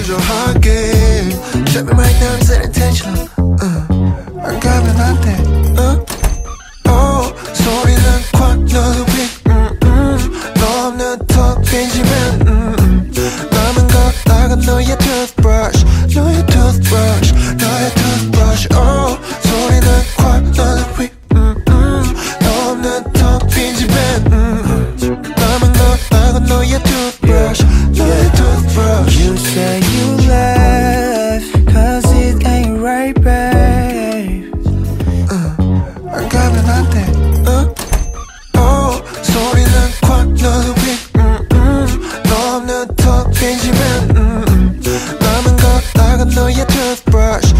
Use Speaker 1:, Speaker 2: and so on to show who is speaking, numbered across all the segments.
Speaker 1: Use your heart game Shut me right now, it's intentional uh, 안 가면 안돼 uh, oh, 소리는 꽉 넣은 빅 음, 음, 너 없는 턱 빈지면 음, 음, 남은 거 나가 너의 toothbrush. 너의 toothbrush. 너의 toothbrush. Oh, 소리는 꽉 넣은 빅 음, 음, 너 없는 턱 빈지면 음, 남은 거 나가 너의 toothbrush toothbrush.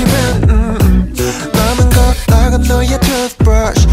Speaker 1: 지면 음, 음. 남은
Speaker 2: 거
Speaker 1: 다가 너의 toothbrush